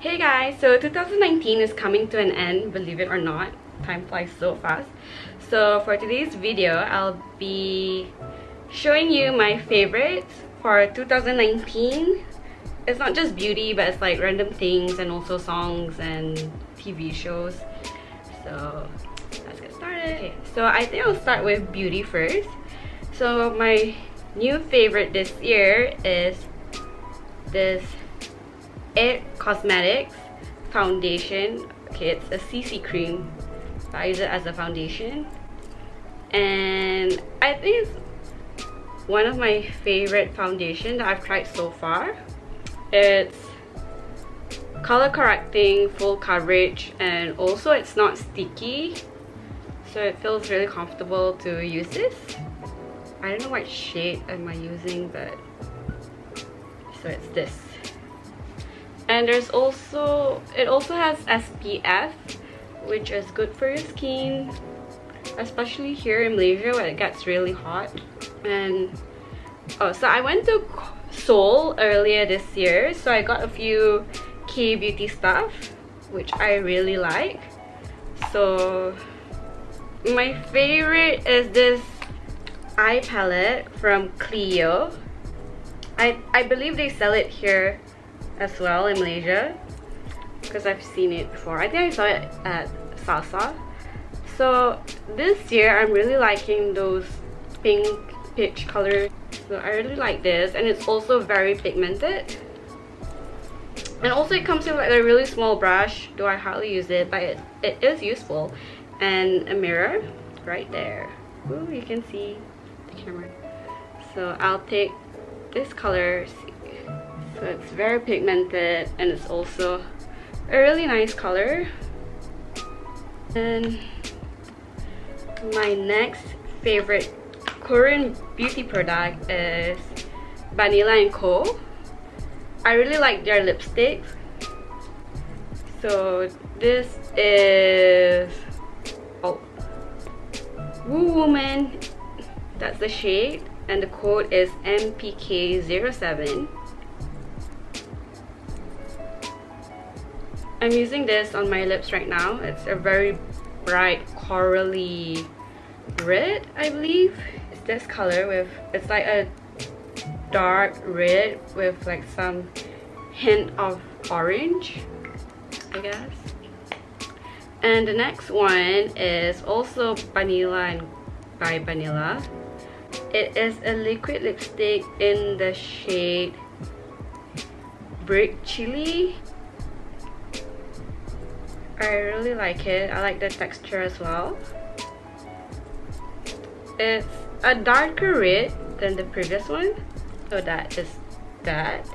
Hey guys, so 2019 is coming to an end, believe it or not. Time flies so fast. So for today's video, I'll be showing you my favorites for 2019. It's not just beauty, but it's like random things and also songs and TV shows. So let's get started. So I think I'll start with beauty first. So my new favorite this year is this It Cosmetics foundation. Okay, it's a CC cream. I use it as a foundation. And I think it's one of my favorite foundation that I've tried so far. It's color correcting, full coverage, and also it's not sticky. So it feels really comfortable to use this. I don't know what shade am I using, but so it's this and there's also it also has SPF which is good for your skin especially here in Malaysia where it gets really hot. And oh so I went to Seoul earlier this year so I got a few K-beauty stuff which I really like. So my favorite is this eye palette from Clio. I, I believe they sell it here as well in Malaysia because I've seen it before. I think I saw it at Sasa. So this year I'm really liking those pink peach color. So I really like this and it's also very pigmented. And also it comes with like a really small brush, though I hardly use it, but it, it is useful. And a mirror right there. Ooh, you can see the camera. So I'll take this color, so it's very pigmented and it's also a really nice color. And my next favorite Korean beauty product is Vanilla & Co. I really like their lipsticks. So this is oh Woo Woman. That's the shade. And the code is MPK07 I'm using this on my lips right now. It's a very bright corally red, I believe. It's this color with, it's like a dark red with like some hint of orange, I guess. And the next one is also Banila and by Vanilla. It is a liquid lipstick in the shade Brick Chili I really like it. I like the texture as well. It's a darker red than the previous one. So that is that.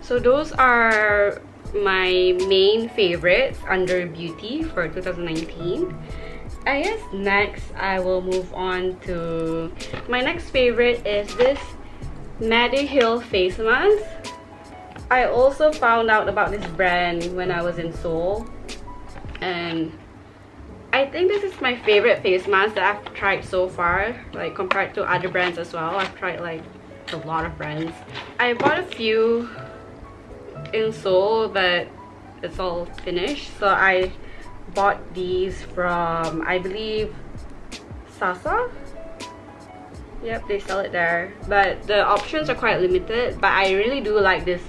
So those are my main favorites under beauty for 2019. I guess next I will move on to my next favorite is this Mediheal face mask I also found out about this brand when I was in Seoul. And I think this is my favorite face mask that I've tried so far like compared to other brands as well. I've tried like a lot of brands. I bought a few in Seoul but it's all finished. So I bought these from I believe Sasa? Yep they sell it there. But the options are quite limited but I really do like this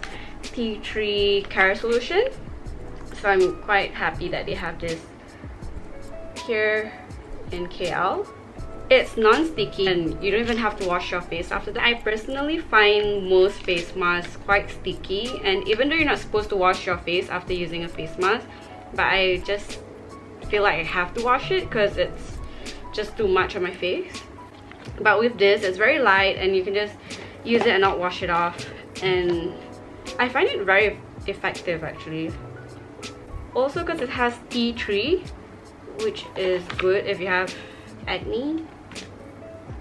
tea tree care solution. So i'm quite happy that they have this here in kl it's non-sticky and you don't even have to wash your face after that. I personally find most face masks quite sticky and even though you're not supposed to wash your face after using a face mask but i just feel like i have to wash it because it's just too much on my face. But with this it's very light and you can just use it and not wash it off and I find it very effective actually. Also because it has tea tree, which is good if you have acne,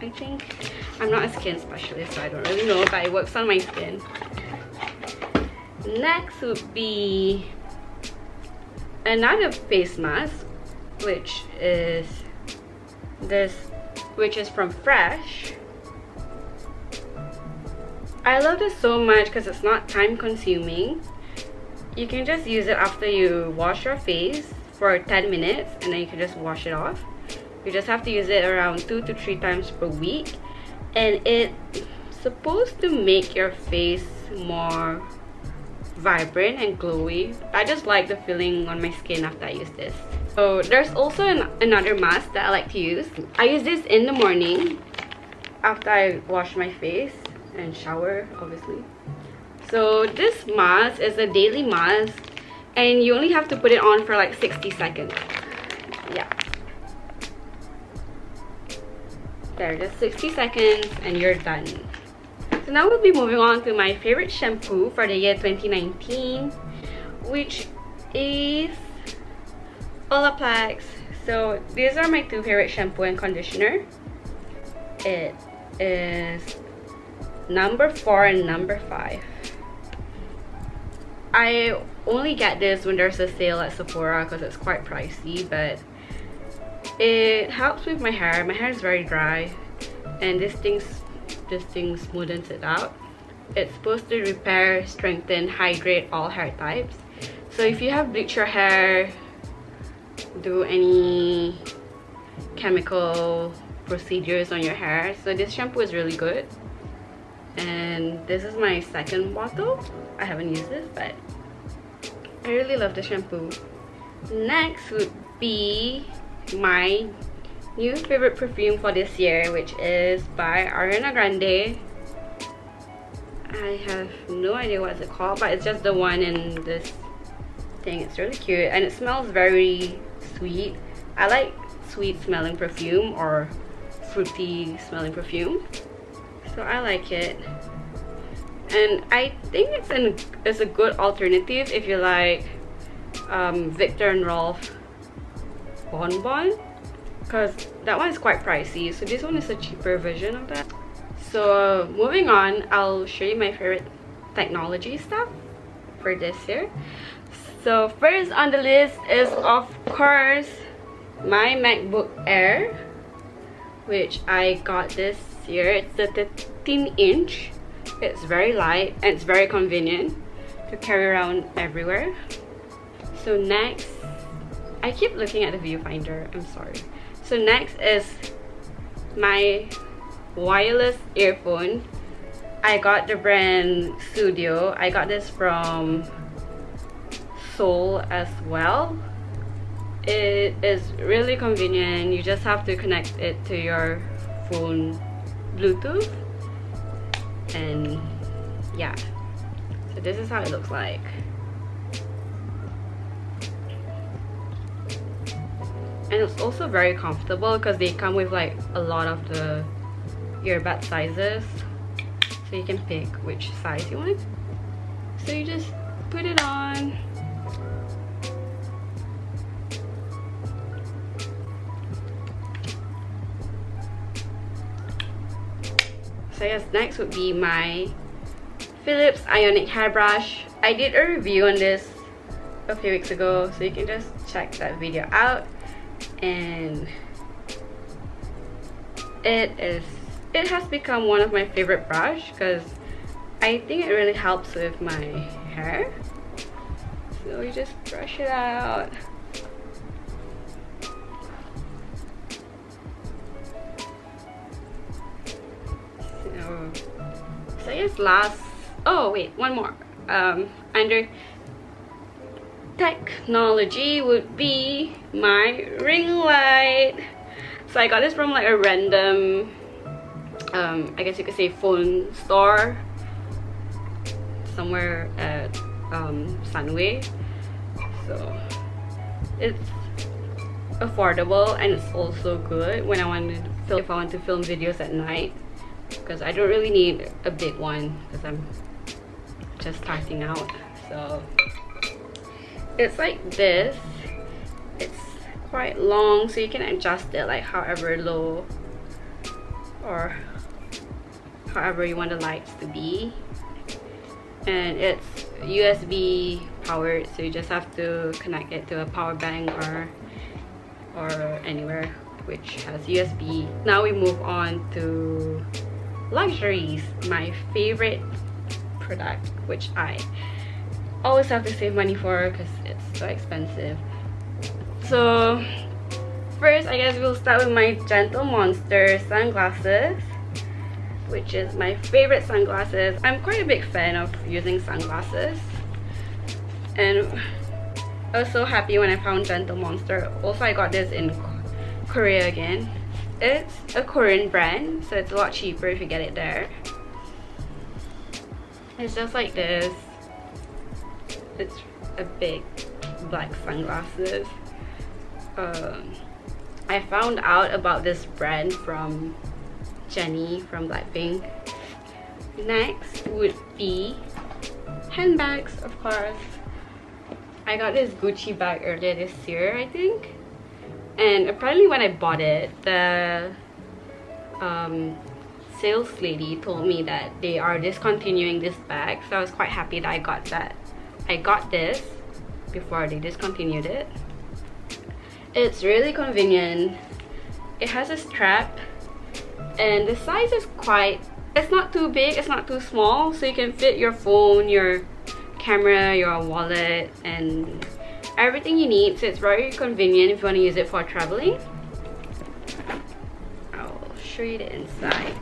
I think. I'm not a skin specialist so I don't really know but it works on my skin. Next would be another face mask which is this which is from Fresh I love this so much because it's not time consuming you can just use it after you wash your face for 10 minutes and then you can just wash it off. You just have to use it around two to three times per week and it's supposed to make your face more vibrant and glowy. I just like the feeling on my skin after i use this. So there's also an, another mask that i like to use. I use this in the morning after i wash my face and shower obviously. So this mask is a daily mask and you only have to put it on for like 60 seconds. Yeah. There just 60 seconds and you're done. So now we'll be moving on to my favorite shampoo for the year 2019 which is Olaplex. So these are my two favorite shampoo and conditioner. It is number four and number five. I only get this when there's a sale at Sephora because it's quite pricey but it helps with my hair. My hair is very dry and this thing this thing smoothens it out. It's supposed to repair strengthen hydrate all hair types. So if you have bleached your hair do any chemical procedures on your hair so this shampoo is really good and this is my second bottle. I haven't used this but i really love the shampoo. Next would be my new favorite perfume for this year which is by ariana grande. I have no idea what it's called but it's just the one in this thing. It's really cute and it smells very sweet. I like sweet smelling perfume or fruity smelling perfume so I like it. And I think it's an it's a good alternative if you like um, Viktor and Rolf Bonbon Bon because that one is quite pricey so this one is a cheaper version of that. So moving on I'll show you my favorite technology stuff for this year. So first on the list is of course my MacBook Air which I got this It's the 13 inch. It's very light and it's very convenient to carry around everywhere. So next, I keep looking at the viewfinder, I'm sorry. So next is my wireless earphone. I got the brand Studio. I got this from Seoul as well it is really convenient you just have to connect it to your phone bluetooth. And yeah. So this is how it looks like. And it's also very comfortable because they come with like a lot of the earbud sizes. So you can pick which size you want. So you just put it on so yes next would be my Philips Ionic hairbrush. I did a review on this a few weeks ago so you can just check that video out. And it is it has become one of my favorite brush because I think it really helps with my hair. So you just brush it out so guess last oh wait one more. Um under technology would be my ring light. So I got this from like a random um I guess you could say phone store somewhere at um Sunway. So it's affordable and it's also good when I want to film if I want to film videos at night because I don't really need a big one because I'm just starting out so. It's like this. It's quite long so you can adjust it like however low or however you want the lights to be. And it's USB powered so you just have to connect it to a power bank or or anywhere which has USB now we move on to luxuries my favorite product which i always have to save money for because it's so expensive. So first I guess we'll start with my Gentle Monster sunglasses which is my favorite sunglasses. I'm quite a big fan of using sunglasses. And I was so happy when I found Gentle Monster. Also I got this in Korea again it's a Korean brand so it's a lot cheaper if you get it there. It's just like this. It's a big black sunglasses. Um, I found out about this brand from Jennie from Blackpink. Next would be handbags of course. I got this Gucci bag earlier this year I think and apparently when I bought it the um, sales lady told me that they are discontinuing this bag. So I was quite happy that I got that. I got this before they discontinued it. It's really convenient. It has a strap. And the size is quite it's not too big it's not too small. So you can fit your phone your camera your wallet and everything you need. So it's very convenient if you want to use it for traveling. I'll show you the inside.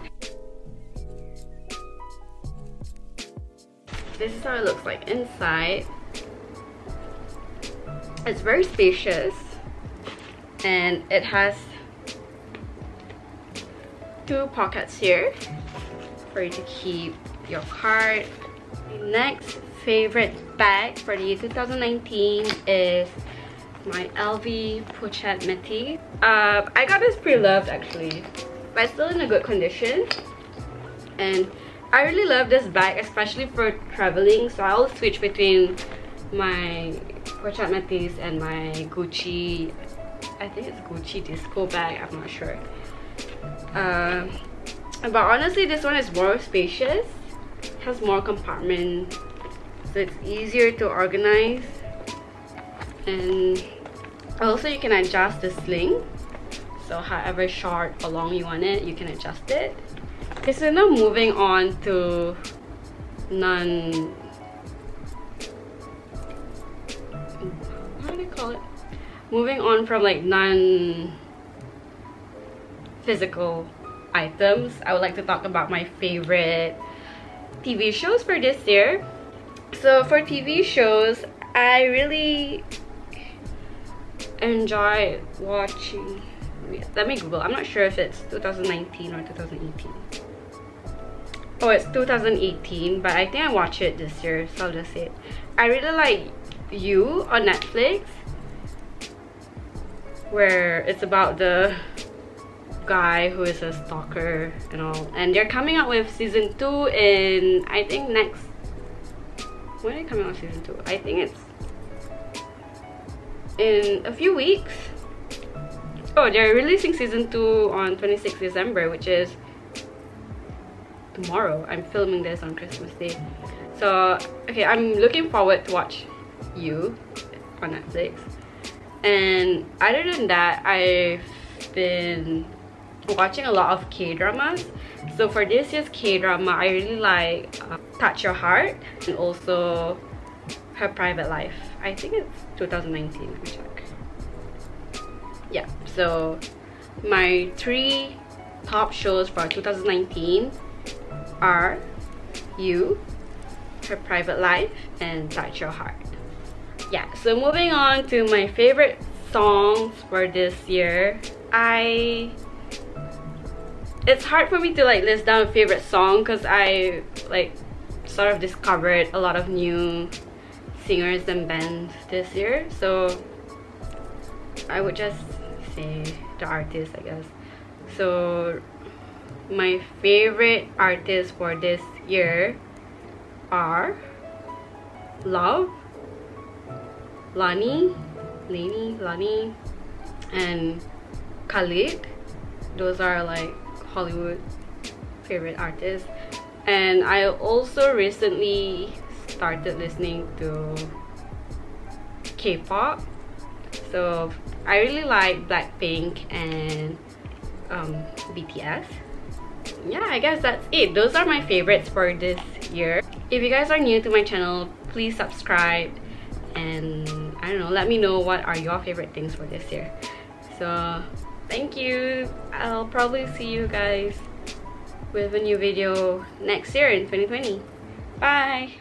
This is how it looks like inside. It's very spacious and it has two pockets here for you to keep your card. Next favorite bag for the 2019 is my LV Pochette Métis. Uh, I got this pre-loved actually, but still in a good condition. And I really love this bag, especially for traveling. So I'll switch between my Pochette Métis and my Gucci, I think it's Gucci Disco bag, I'm not sure. Uh, but honestly, this one is more spacious, has more compartments so it's easier to organize. And also you can adjust the sling. So however short or long you want it you can adjust it. Okay so now moving on to non how do I call it? Moving on from like non physical items I would like to talk about my favorite TV shows for this year so for TV shows, I really enjoy watching. Let me Google. I'm not sure if it's 2019 or 2018. Oh, it's 2018, but I think I watched it this year, so I'll just say it. I really like You on Netflix, where it's about the guy who is a stalker and all. And they're coming out with season 2 in, I think, next when are they coming out season two? I think it's in a few weeks. Oh, they're releasing season two on 26th December, which is tomorrow. I'm filming this on Christmas Day. So, okay, I'm looking forward to watch You on Netflix. And other than that, I've been watching a lot of K-dramas. So for this year's K-drama, I really like uh, Touch Your Heart and also Her Private Life. I think it's 2019, let me check. Yeah, so my three top shows for 2019 are You, Her Private Life, and Touch Your Heart. Yeah, so moving on to my favorite songs for this year. I it's hard for me to like list down a favorite song because I like sort of discovered a lot of new singers and bands this year so I would just say the artist I guess so my favorite artists for this year are Love, Lani, Lani, Lani, and Khalid. Those are like Hollywood favorite artists and I also recently started listening to K-pop. So I really like Blackpink and um, BTS yeah I guess that's it. Those are my favorites for this year. If you guys are new to my channel please subscribe and I don't know, let me know what are your favorite things for this year. So thank you. I'll probably see you guys with a new video next year in 2020. Bye!